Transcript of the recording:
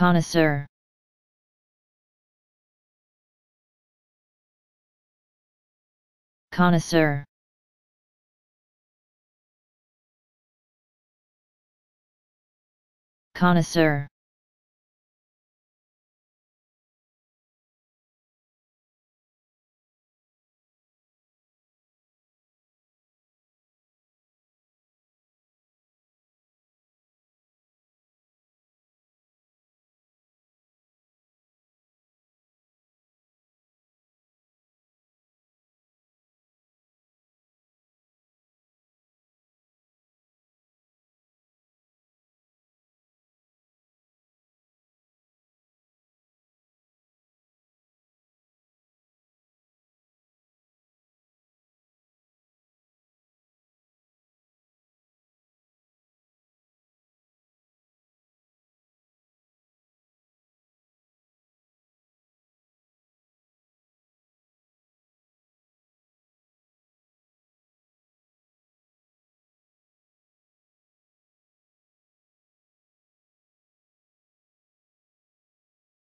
Connoisseur. Connoisseur. Connoisseur.